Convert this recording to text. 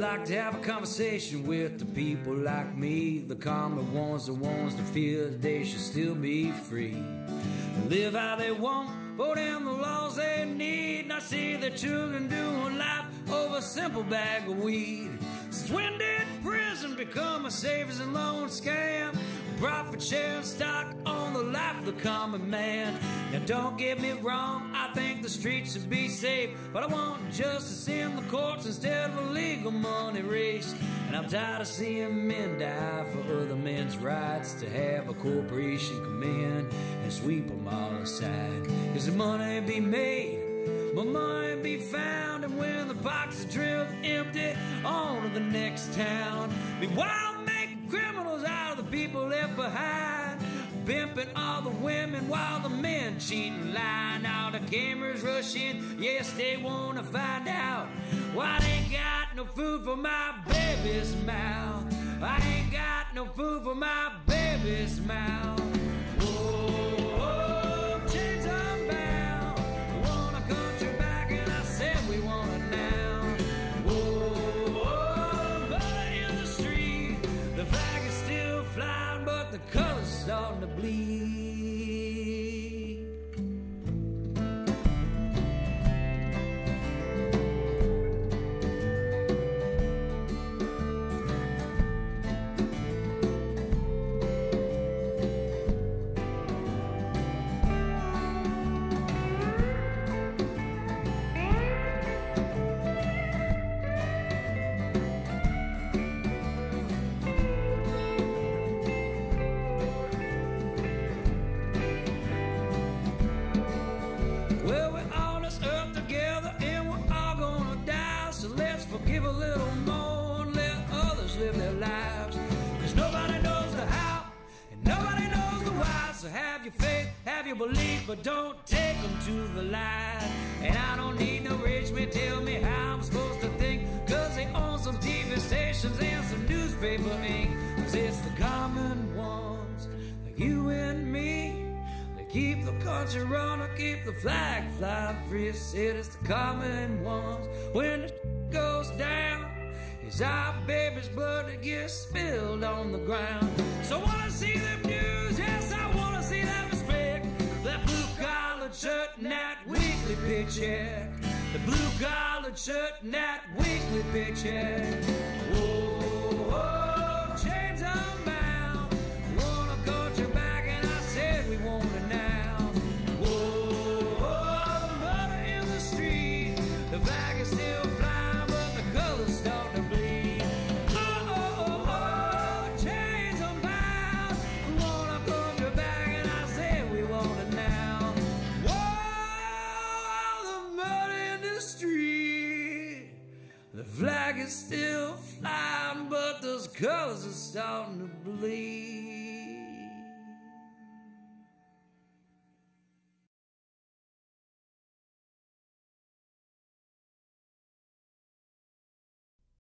like to have a conversation with the people like me, the common ones, the ones that feel that they should still be free. Live how they want, vote in the laws they need, not see their children doing life over a simple bag of weed. Since when did prison become a savings and loan scam? Profit sharing stock on the life of the common man. Now don't get me wrong, I think the streets should be safe, but I want justice in the courts instead of a legal money race. And I'm tired of seeing men die for other men's rights to have a corporation come in and sweep them all aside. Cause the money be made, my money be found, and when the box is drilled empty, on to the next town. Be women while the men cheating, lying. All the cameras rush in, yes, they wanna find out why they ain't got no food for my baby's mouth. I ain't got no food for my baby's mouth. Let's a little more and let others live their lives. Cause nobody knows the how and nobody knows the why. So have your faith, have your belief, but don't take them to the lie. And I don't need no rich man tell me how I'm supposed to think. Cause they own some TV stations and some newspaper ink. Cause it's the common ones like you and me. Keep the country running, keep the flag flying free. Said it's the common ones. When goes down, it's our baby's blood that gets spilled on the ground. So I wanna see them news, yes, I wanna see them respect. That blue collared shirt and that weekly paycheck. The blue collared shirt and that weekly paycheck. Still flying, but those colors are starting to bleed.